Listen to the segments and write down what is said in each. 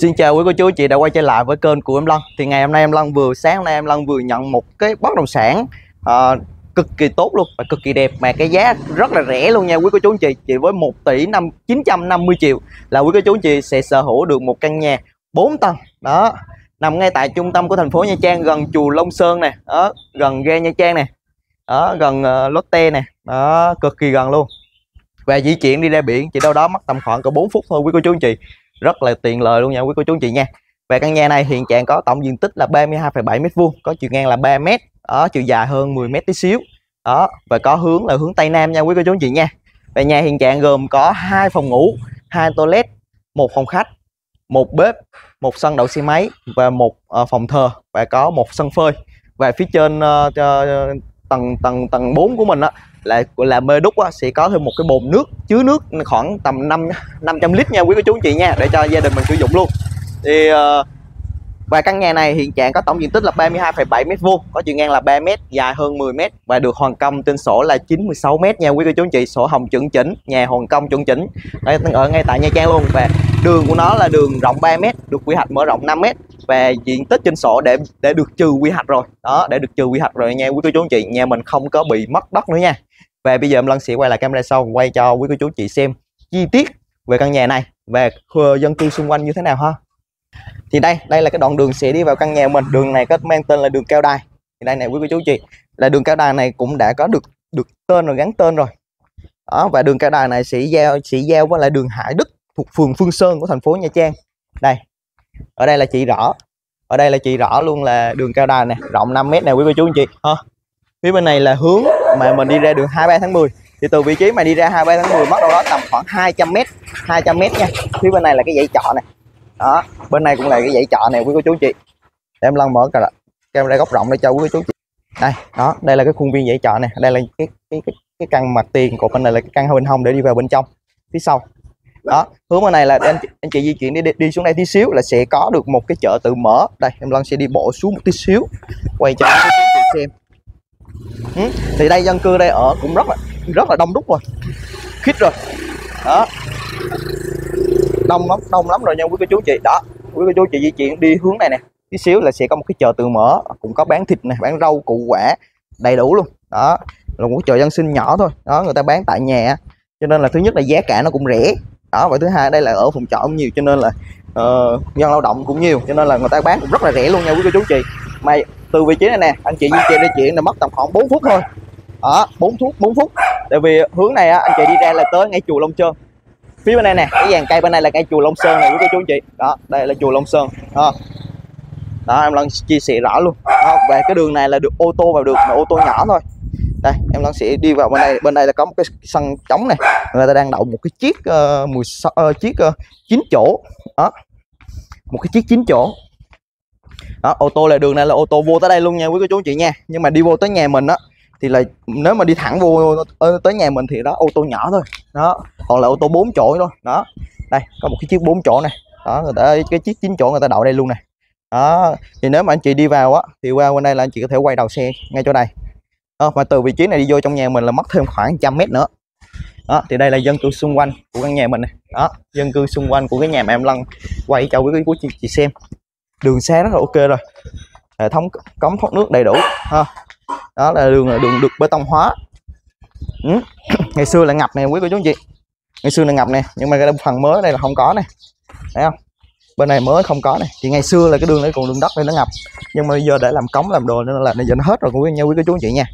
Xin chào quý cô chú chị đã quay trở lại với kênh của em Lân. Thì ngày hôm nay em Lân vừa sáng hôm nay em Lân vừa nhận một cái bất động sản uh, cực kỳ tốt luôn và cực kỳ đẹp mà cái giá rất là rẻ luôn nha quý cô chú anh chị. Chỉ với 1 tỷ năm 950 triệu là quý cô chú anh chị sẽ sở hữu được một căn nhà 4 tầng. Đó nằm ngay tại trung tâm của thành phố Nha Trang gần chùa Long Sơn nè đó gần ghe Nha Trang nè đó gần uh, Lotte nè đó cực kỳ gần luôn. Và di chuyển đi ra biển chỉ đâu đó mất tầm khoảng cỡ 4 phút thôi quý cô chú anh chị rất là tiện lợi luôn nha quý cô chú anh chị nha. Về căn nhà này hiện trạng có tổng diện tích là 32,7m vuông, có chiều ngang là 3m, đó chiều dài hơn 10m tí xíu. Đó và có hướng là hướng tây nam nha quý cô chú anh chị nha. Về nhà hiện trạng gồm có hai phòng ngủ hai toilet một phòng khách một bếp một sân đậu xe máy và một uh, phòng thờ và có một sân phơi. Và phía trên uh, tầng tầng tầng 4 của mình á là là mê đúc á, sẽ có thêm một cái bồn nước chứa nước khoảng tầm 5 500 lít nha quý cô chú anh chị nha để cho gia đình mình sử dụng luôn thì uh, và căn nhà này hiện trạng có tổng diện tích là 32,7 m vuông, có chiều ngang là 3 m, dài hơn 10 m và được hoàn công trên sổ là 96 m nha quý cô chú anh chị, sổ hồng chuẩn chỉnh, nhà hoàn công chuẩn chỉnh. Đây ở ngay tại Nha Trang luôn và đường của nó là đường rộng 3 m, được quy hoạch mở rộng 5 m và diện tích trên sổ để để được trừ quy hoạch rồi. Đó, để được trừ quy hoạch rồi nha quý cô chú anh chị, nhà mình không có bị mất đất nữa nha. Và bây giờ em Lân sẽ quay lại camera sau, quay cho quý cô chú chị xem chi tiết về căn nhà này và dân cư xung quanh như thế nào ha. Thì đây đây là cái đoạn đường sẽ đi vào căn nhà mình. Đường này có mang tên là đường cao đài. Thì đây này quý cô chú chị, là đường cao đài này cũng đã có được được tên rồi, gắn tên rồi. Đó, và đường cao đài này sẽ giao sẽ giao với lại đường Hải Đức thuộc phường Phương Sơn của thành phố Nha Trang. Đây, ở đây là chị rõ, ở đây là chị rõ luôn là đường cao đài này rộng 5 mét này quý cô chú anh chị, ha. Phía bên này là hướng mà mình đi ra đường 23 tháng 10 thì từ vị trí mà đi ra 23 tháng 10 mất đâu đó tầm khoảng 200 mét 200 mét nha. Phía bên này là cái dãy trọ này. Đó bên này cũng là cái dãy trọ này quý cô chú chị. Để em lăn mở cả camera góc rộng để cho quý cô chú chị. Đây đó đây là cái khuôn viên dãy trọ này. Đây là cái cái cái, cái căn mặt tiền còn bên này là cái căn bên hông để đi vào bên trong phía sau. Đó hướng bên này là anh, anh chị di chuyển đi, đi xuống đây tí xíu là sẽ có được một cái chợ tự mở. Đây em lân sẽ đi bộ xuống một tí xíu quay cho quý chị xem ừ. thì đây dân cư đây ở cũng rất là rất là đông đúc rồi. Khít rồi. Đó. Đông lắm đông lắm rồi nha quý cô chú chị. Đó. Quý cô chú chị di chuyển đi hướng này nè. Tí xíu là sẽ có một cái chợ tự mở cũng có bán thịt này bán rau củ quả đầy đủ luôn. Đó. Là một chợ dân sinh nhỏ thôi. Đó người ta bán tại nhà. Cho nên là thứ nhất là giá cả nó cũng rẻ. Đó và thứ hai đây là ở phòng trọ cũng nhiều cho nên là ờ, uh, nhân lao động cũng nhiều. Cho nên là người ta bán cũng rất là rẻ luôn nha quý cô chú chị. Mà từ vị trí này nè anh chị di chuyển di chuyển là mất tầm khoảng 4 phút thôi. Đó 4 phút 4 phút. Tại vì hướng này á, anh chị đi ra là tới ngay chùa Long Sơn. Phía bên này nè cái dàn cây bên này là cây chùa Long Sơn này quý cô chú anh chị. Đó đây là chùa Long Sơn. Đó, đó em lần chia sẻ rõ luôn. Đó, về cái đường này là được ô tô vào được mà ô tô nhỏ thôi. Đây em lần sẽ đi vào bên đây. Bên đây là có một cái sân trống này người ta đang đậu một cái chiếc uh, 16 uh, chiếc ờ, uh, 9 chỗ. Đó. Một cái chiếc 9 chỗ đó ô tô là đường này là ô tô vô tới đây luôn nha quý cô chú anh chị nha. Nhưng mà đi vô tới nhà mình á thì là nếu mà đi thẳng vô tới nhà mình thì đó ô tô nhỏ thôi. Đó còn là ô tô 4 chỗ thôi. Đó đây có một cái chiếc 4 chỗ này đó người ta cái chiếc 9 chỗ người ta đậu đây luôn này đó thì nếu mà anh chị đi vào á thì qua bên đây là anh chị có thể quay đầu xe ngay chỗ đây. Đó, và từ vị trí này đi vô trong nhà mình là mất thêm khoảng trăm mét nữa. Đó thì đây là dân cư xung quanh của căn nhà mình này đó dân cư xung quanh của cái nhà mà em lân quay cho quý cô chị, chị xem đường xe rất là ok rồi. Hệ thống cống thoát nước đầy đủ ha. Đó là đường là đường được bê tông hóa. Ừ. ngày xưa là ngập này quý cô chú anh chị. Ngày xưa là ngập này nhưng mà cái phần mới đây là không có này thấy không? Bên này mới không có này thì ngày xưa là cái đường này còn đường đất này nó ngập. Nhưng mà bây giờ để làm cống làm đồ nên là nó giờ nó hết rồi quý nha quý cô chú anh chị nha.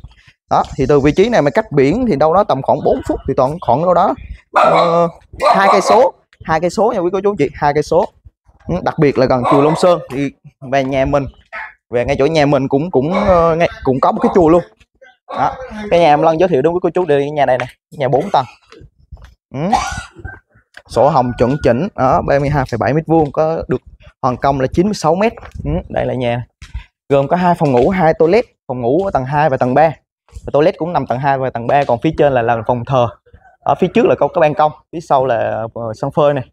Đó thì từ vị trí này mà cách biển thì đâu đó tầm khoảng 4 phút thì toàn khoảng đâu đó ờ, hai uh, cây số. Hai cây số nha quý cô chú anh chị hai cây số. Ừ, đặc biệt là gần chùa Long Sơn thì về nhà mình về ngay chỗ nhà mình cũng cũng ờ, ngay, cũng có một cái chùa luôn đó cái nhà em lân giới thiệu đúng với cô chú đi nhà này này nhà 4 tầng ừ. sổ hồng chuẩn chỉnh ở 32,7 mét vuông có được hoàn công là 96 mét ừ. đây là nhà gồm có hai phòng ngủ hai toilet phòng ngủ ở tầng 2 và tầng 3 và toilet cũng nằm tầng 2 và tầng 3 còn phía trên là là phòng thờ ở phía trước là có cái ban công phía sau là ờ, sân phơi này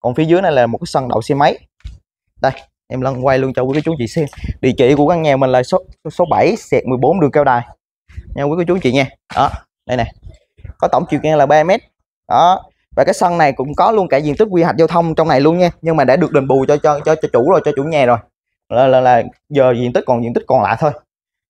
còn phía dưới này là một cái sân đậu xe máy. Đây em lần quay luôn cho quý cô chú chị xem. Địa chỉ của căn nhà mình là số số 7 sẹt 14 đường cao đài. Nha quý cô chú chị nha. Đó đây nè. Có tổng chiều ngang là 3 mét. Đó. Và cái sân này cũng có luôn cả diện tích quy hoạch giao thông trong này luôn nha. Nhưng mà đã được đền bù cho cho cho, cho chủ rồi cho chủ nhà rồi. Là, là, là giờ diện tích còn diện tích còn lại thôi.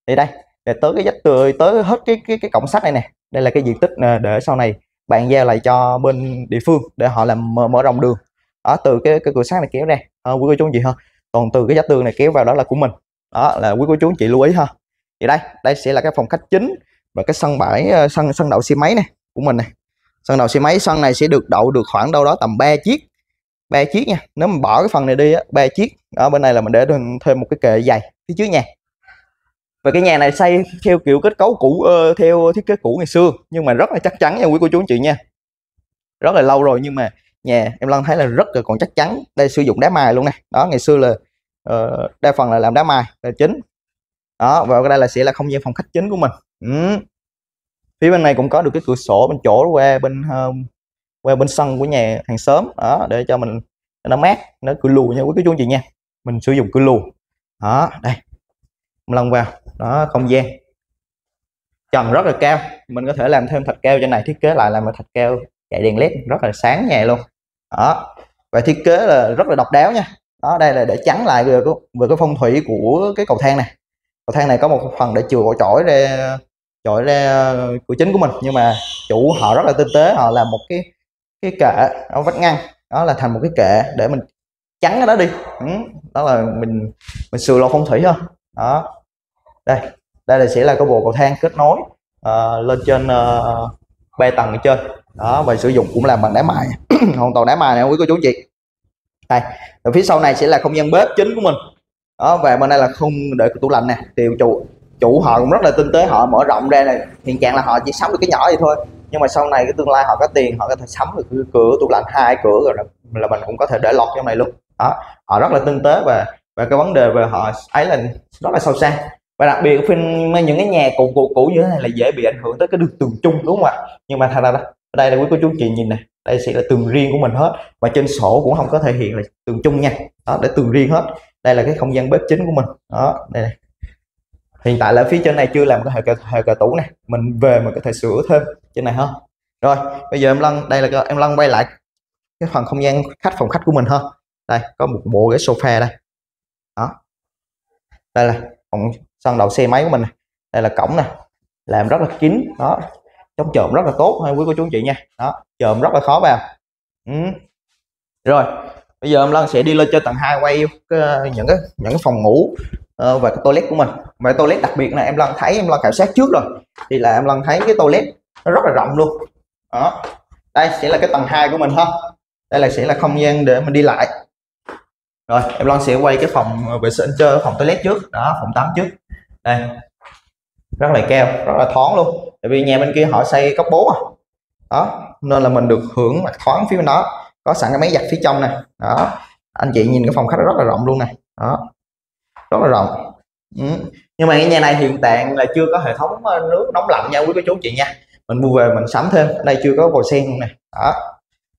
Thì đây để tới cái dách tươi tới hết cái cái cái cổng sắt này nè. Đây là cái diện tích à, để sau này bạn giao lại cho bên địa phương để họ làm mở, mở rộng đường đó từ cái cái cửa sắt này kéo ra. À, quý cô chú anh chị ha. Còn từ cái giá tường này kéo vào đó là của mình. Đó là quý cô chú anh chị lưu ý ha. Thì đây đây sẽ là cái phòng khách chính và cái sân bãi ờ, sân sân đậu xe máy này của mình này sân đậu xe máy sân này sẽ được đậu được khoảng đâu đó tầm 3 chiếc. Ba chiếc nha. Nếu mà bỏ cái phần này đi á ba chiếc. Ở bên này là mình để thêm một cái kệ dày phía trước nhà. Và cái nhà này xây theo kiểu kết cấu cũ uh, theo thiết kế cũ ngày xưa nhưng mà rất là chắc chắn nha quý cô chú anh chị nha. Rất là lâu rồi nhưng mà nhà em Lân thấy là rất là còn chắc chắn đây sử dụng đá mài luôn nè. Đó ngày xưa là uh, đa phần là làm đá mài là chính. Đó và đây là sẽ là không gian phòng khách chính của mình. Ừ. phía bên này cũng có được cái cửa sổ bên chỗ qua bên uh, qua bên sân của nhà hàng xóm. Đó để cho mình nó mát nó cửa lù nha quý cô chú anh chị nha. Mình sử dụng cửa lù đó đây. Lông vào. Đó không gian. Trần rất là cao. Mình có thể làm thêm thạch cao trên này thiết kế lại làm thạch cao chạy đèn led. Rất là sáng nhà luôn đó. Và thiết kế là rất là độc đáo nha. Đó đây là để chắn lại vừa cái, vừa cái phong thủy của cái cầu thang này. Cầu thang này có một phần để chừa chổi ra chổi ra ờ, cửa chính của mình. Nhưng mà chủ họ rất là tinh tế họ làm một cái cái kệ ở vách ngăn. Đó là thành một cái kệ để mình chắn cái đó đi. Ừ, đó là mình mình sửa lộ phong thủy thôi. Đó. Đây đây là sẽ là cái bộ cầu thang kết nối uh, lên trên uh, ba tầng ở trên đó và sử dụng cũng làm bằng đá mài. hoàn toàn đá mài này quý cô chú chị. Đây, ở phía sau này sẽ là không gian bếp chính của mình. Đó, và bên đây là không để tủ lạnh nè. Thì chủ chủ họ cũng rất là tinh tế, họ mở rộng ra này hiện trạng là họ chỉ sắm được cái nhỏ vậy thôi. Nhưng mà sau này cái tương lai họ có tiền, họ có thể sắm được cái cửa, tủ lạnh hai cửa rồi là mình cũng có thể để lọt trong này luôn. Đó, họ rất là tinh tế và và cái vấn đề về họ ấy là rất là sâu xa. Và đặc biệt phim những cái nhà cũ cũ cũ như thế này là dễ bị ảnh hưởng tới cái đường tường chung, đúng không ạ? Nhưng mà thật ra đó ở đây là quý cô chú chị nhìn này đây sẽ là tường riêng của mình hết và trên sổ cũng không có thể hiện là tường chung nha. Đó để tường riêng hết. Đây là cái không gian bếp chính của mình. Đó đây này. Hiện tại là phía trên này chưa làm cái hệ cờ, hệ cờ tủ này mình về mình có thể sửa thêm trên này hơn rồi bây giờ em lăn đây là em lăn quay lại cái phần không gian khách phòng khách của mình hơn đây có một bộ ghế sofa đây. Đó. Đây là phòng sân đậu xe máy của mình này. đây là cổng nè. Làm rất là kín. Đó chống trộm rất là tốt hai quý cô chú anh chị nha. Đó trộm rất là khó vào. Ừ. rồi bây giờ em Lân sẽ đi lên trên tầng 2 quay cái, những cái những cái phòng ngủ uh, và cái toilet của mình. Và toilet đặc biệt là em Lân thấy em Lân khảo sát trước rồi. Thì là em Lân thấy cái toilet nó rất là rộng luôn. Đó đây sẽ là cái tầng 2 của mình ha. Đây là sẽ là không gian để mình đi lại. Rồi em Lân sẽ quay cái phòng ờ, vệ sinh chơi phòng toilet trước. Đó phòng tắm trước. Đây rất là keo, rất là thoáng luôn. Tại vì nhà bên kia họ xây cấp 4 à. Đó, nên là mình được hưởng mặt thoáng phía bên đó. Có sẵn cái máy giặt phía trong này đó, anh chị nhìn cái phòng khách rất là rộng luôn này đó, rất là rộng. Ừ. nhưng mà cái nhà này hiện tại là chưa có hệ thống ờ, nước nóng lạnh nha, quý cô chú chị nha. Mình mua về mình sắm thêm đây chưa có vòi sen luôn này đó.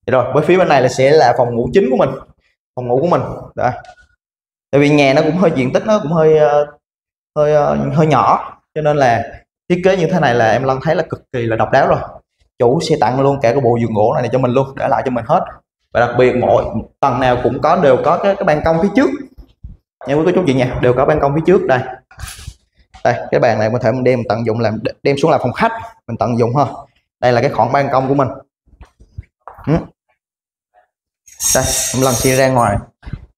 Thì rồi với phía bên này là sẽ là phòng ngủ chính của mình, phòng ngủ của mình. Đây tại vì nhà nó cũng hơi diện tích, nó cũng hơi ờ, hơi ờ, hơi nhỏ cho nên là thiết kế như thế này là em Lân thấy là cực kỳ là độc đáo rồi. Chủ sẽ tặng luôn cả cái bộ giường gỗ này, này cho mình luôn để lại cho mình hết. Và đặc biệt mỗi tầng nào cũng có đều có cái, cái ban công phía trước. Nha quý cô chú chị nha đều có ban công phía trước đây. Đây cái bàn này có thể mình đem tận dụng làm đem xuống làm phòng khách mình tận dụng ha. Đây là cái khoảng ban công của mình. Ừ. đây một lần xe ra ngoài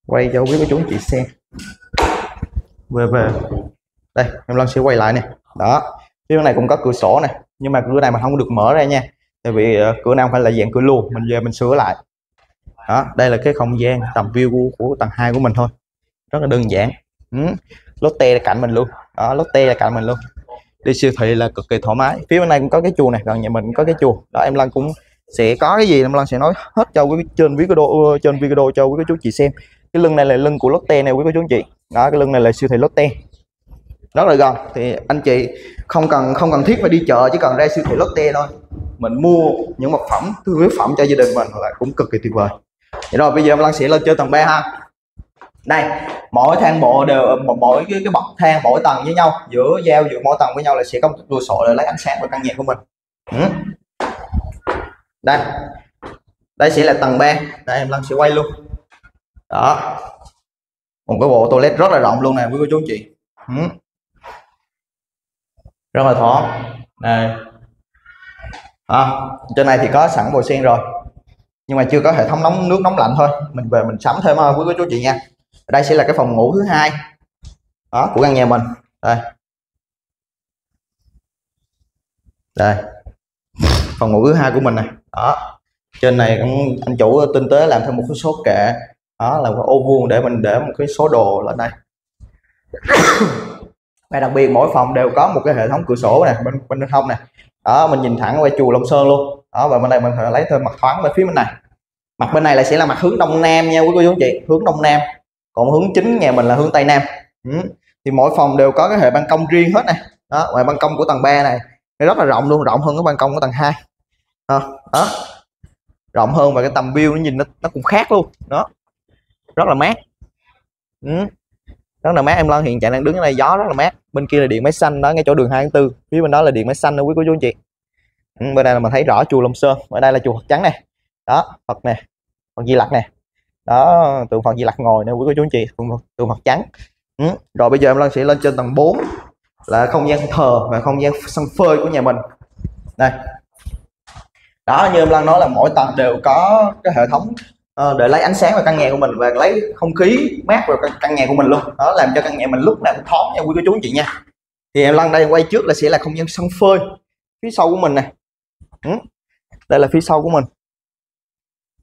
quay cho quý cô chú chị xem. Về về đây em lần sẽ quay lại nè. Đó phía bên này cũng có cửa sổ này nhưng mà cửa này mà không được mở ra nha tại vì uh, cửa nào phải là dạng cửa luôn mình về mình sửa lại. Đó đây là cái không gian tầm view của, của tầng 2 của mình thôi. Rất là đơn giản. Ừ. Lotte là cạnh mình luôn. Đó Lotte là cạnh mình luôn. Đi siêu thị là cực kỳ thoải mái. Phía bên này cũng có cái chùa này gần nhà mình có cái chùa. Đó em Lan cũng sẽ có cái gì em Lan sẽ nói hết cho quý trên video ờ, trên video cho quý cô chú chị xem. Cái lưng này là lưng của Lotte này quý cô chú chị. Đó cái lưng này là siêu thị Lotte rất là gần thì anh chị không cần không cần thiết phải đi chợ, chỉ cần ra siêu thị Lotte thôi. Mình mua những vật phẩm, thương yếu phẩm cho gia đình mình là cũng cực kỳ tuyệt vời. Vậy rồi, bây giờ em Lan sẽ lên chơi tầng 3 ha. Đây, mỗi thang bộ đều, mỗi cái cái bậc thang, mỗi tầng với nhau, giữa giao, giữa mỗi tầng với nhau là sẽ có một cửa sổ để lấy ánh sáng vào căn nhà của mình. Ừ. đây. Đây sẽ là tầng 3 đây, em Lân sẽ quay luôn. Đó. Một cái bộ toilet rất là rộng luôn nè, quý cô chú anh chị. Ừ rất là thoáng này à, trên này thì có sẵn bồi sen rồi. Nhưng mà chưa có hệ thống nóng nước nóng lạnh thôi. Mình về mình sắm thêm thôi quý cô chú chị nha. Đây sẽ là cái phòng ngủ thứ hai. Đó của căn nhà mình. Đây. Đây. Phòng ngủ thứ hai của mình này. Đó. Trên này cũng anh chủ tinh tế làm thêm một cái số kệ. Đó là một ô vuông để mình để một cái số đồ lên đây và đặc biệt mỗi phòng đều có một cái hệ thống cửa sổ này bên bên hông này đó mình nhìn thẳng qua chùa Long Sơn luôn. Đó và bên đây mình lấy thêm mặt thoáng bên phía bên này. Mặt bên này là sẽ là mặt hướng đông nam nha quý cô chú anh chị hướng đông nam. Còn hướng chính nhà mình là hướng tây nam. Ừ. thì mỗi phòng đều có cái hệ ban công riêng hết này đó ngoài ban công của tầng 3 này rất là rộng luôn rộng hơn cái ban công của tầng 2 đó, ờ, đó. rộng hơn và cái tầm view nó nhìn nó, nó cũng khác luôn. Đó. Rất là mát. Ừ rất là mát em lo hiện trạng đang đứng ở đây gió rất là mát. Bên kia là điện máy xanh đó ngay chỗ đường 2 tháng 4 phía bên đó là điện máy xanh đó quý cô chú anh chị. Ừ, bên đây là mình thấy rõ chùa Long Sơn. Ở đây là chùa Phật trắng này đó Phật nè Phật Di Lặc nè. Đó tượng Phật Di Lặc ngồi nè quý cô chú anh chị. Tượng, tượng Phật trắng. Ừ. rồi bây giờ em Lan sẽ lên trên tầng 4 là không gian thờ và không gian sân phơi của nhà mình. Đây. Đó như em Lan nói là mỗi tầng đều có cái hệ thống uh, để lấy ánh sáng vào căn nhà của mình và lấy không khí mát vào căn, căn nhà của mình luôn. Đó làm cho căn nhà mình lúc nào cũng thoáng nha quý cô chú anh chị nha. Thì em lăn đây quay trước là sẽ là không gian sân phơi. Phía sau của mình này ừ. đây là phía sau của mình.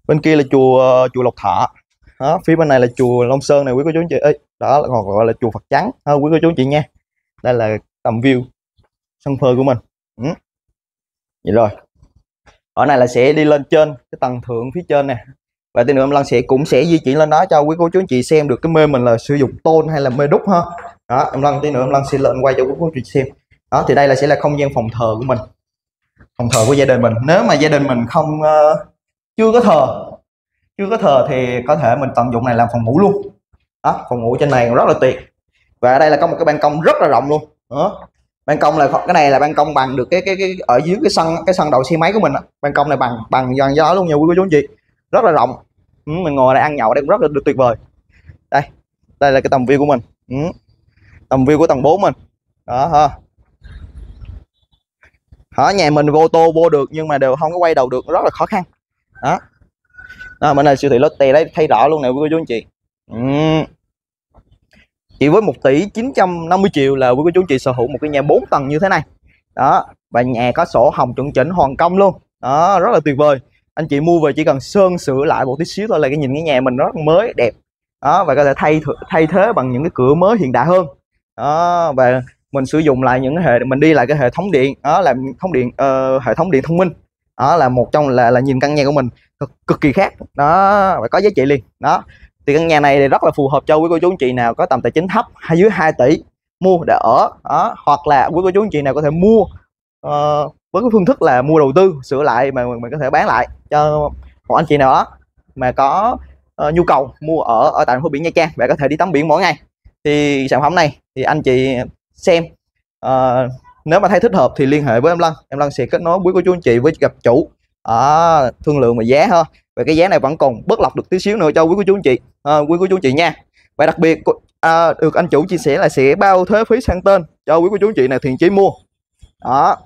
Bên kia là chùa chùa Lộc Thọ. Đó phía bên này là chùa Long Sơn này quý cô chú anh chị. Ấy đó còn gọi là chùa Phật trắng ha quý cô chú anh chị nha. Đây là tầm view sân phơi của mình. Ừ. vậy rồi. Ở này là sẽ đi lên trên cái tầng thượng phía trên nè và tí nữa em Lan sẽ cũng sẽ di chuyển lên đó cho quý cô chú anh chị xem được cái mê mình là sử dụng tôn hay là mê đúc ha. Đó em Lan tí nữa em Lan sẽ lên quay cho quý cô chú xem. Đó thì đây là sẽ là không gian phòng thờ của mình. Phòng thờ của gia đình mình. Nếu mà gia đình mình không uh, chưa có thờ chưa có thờ thì có thể mình tận dụng này làm phòng ngủ luôn. Đó phòng ngủ trên này rất là tuyệt và ở đây là có một cái ban công rất là rộng luôn. Đó. Ban công là cái này là ban công bằng được cái cái cái ở dưới cái sân cái sân đậu xe máy của mình đó. ban công này bằng bằng dàn gió luôn nha quý cô chú anh chị rất là rộng. Ừ, mình ngồi đây ăn nhậu đây cũng rất là tuyệt vời. Đây đây là cái tầm view của mình. Ừ. tầm view của tầng 4 mình. Đó ha. Ở nhà mình vô tô vô được nhưng mà đều không có quay đầu được rất là khó khăn. Đó. Đó bên này siêu thị Lotte đấy thay rõ luôn nè quý cô chú anh chị. Ừ. chỉ với 1 tỷ 950 triệu là quý cô chú anh chị sở hữu một cái nhà 4 tầng như thế này. Đó và nhà có sổ hồng chuẩn chỉnh hoàn công luôn. Đó rất là tuyệt vời anh chị mua về chỉ cần sơn sửa lại một tí xíu thôi là cái nhìn cái nhà mình rất mới đẹp. Đó và có thể thay thay thế bằng những cái cửa mới hiện đại hơn. Đó và mình sử dụng lại những cái hệ mình đi lại cái hệ thống điện đó là thống điện uh, hệ thống điện thông minh. Đó là một trong là là nhìn căn nhà của mình cực, cực kỳ khác. Đó và có giá trị liền. Đó thì căn nhà này thì rất là phù hợp cho quý cô chú anh chị nào có tầm tài chính thấp hay dưới 2 tỷ mua để ở. Đó hoặc là quý cô chú anh chị nào có thể mua uh, với cái phương thức là mua đầu tư sửa lại mà mình có thể bán lại cho một anh chị nào đó mà có uh, nhu cầu mua ở ở tại khu phố biển Nha Trang và có thể đi tắm biển mỗi ngày. Thì sản phẩm này thì anh chị xem uh, nếu mà thấy thích hợp thì liên hệ với em Lân. Em Lân sẽ kết nối quý cô chú anh chị với gặp chủ ở thương lượng về giá ha. Và cái giá này vẫn còn bớt lọc được tí xíu nữa cho quý cô chú anh chị à, quý cô chú anh chị nha. Và đặc biệt à, được anh chủ chia sẻ là sẽ bao thuế phí sang tên cho quý cô chú anh chị nào thiện chí mua. Đó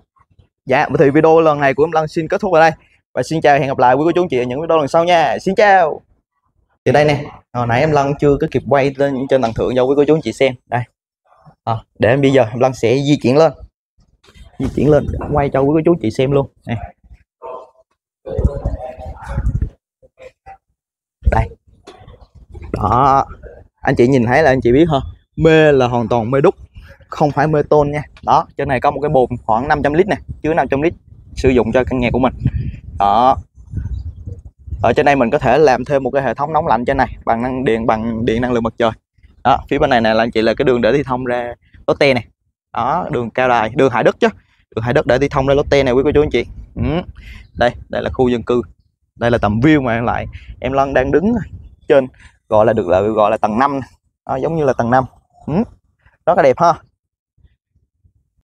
dạ thì video lần này của em Lăng xin kết thúc ở đây. Và xin chào hẹn gặp lại quý cô chú anh chị ở những video lần sau nha. Xin chào. Thì đây nè hồi nãy em Lăng chưa có kịp quay lên trên tầng thượng cho quý cô chú anh chị xem. Đây. À, để em bây giờ em Lăng sẽ di chuyển lên. Di chuyển lên quay cho quý cô chú anh chị xem luôn. Nè đây. Đó. Anh chị nhìn thấy là anh chị biết không mê là hoàn toàn mê đúc không phải mê tôn nha. Đó trên này có một cái bồn khoảng 500 lít này chứa 500 lít sử dụng cho căn nhà của mình. Đó. Ở trên đây mình có thể làm thêm một cái hệ thống nóng lạnh trên này bằng năng điện bằng điện năng lượng mặt trời. Đó phía bên này này là anh chị là cái đường để đi thông ra Lotte này đó đường cao đài đường hải đất chứ. Đường hải đất để đi thông ra Lotte này quý cô chú anh chị. Ừ. đây đây là khu dân cư. Đây là tầm view mà lại em Lân đang đứng trên gọi là được là gọi là tầng 5 đó, giống như là tầng 5 ừ. rất là đẹp ha.